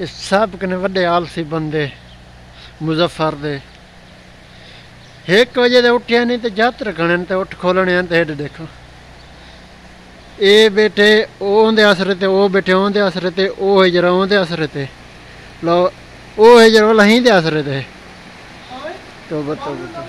ਇਹ ਸਭ ਕਨੇ ਵੱਡੇ ਆਲਸੀ ਬੰਦੇ ਮੁਜ਼ੱਫਰ ਦੇ। 1 ਵਜੇ ਦੇ ਉੱਠਿਆ ਨਹੀਂ ਤੇ ਜੱਤ ਰੱਖਣੇ ਤੇ ਉੱਠ ਖੋਲਣੇ ਤੇ ਏਡ ਦੇਖੋ। ਇਹ ਬੇਟੇ ਉਹਦੇ ਆਸਰੇ ਤੇ ਉਹ ਬੇਟੇ ਉਹਦੇ ਆਸਰੇ ਤੇ ਉਹ ਹਿਜਰਾ ਉਹਦੇ ਆਸਰੇ ਤੇ। ਲਓ ਉਹ ਹਿਜਰਾ ਲਹੀਂ ਦੇ ਆਸਰੇ ਤੇ। ਤੋਬਾ ਤੋਬਾ।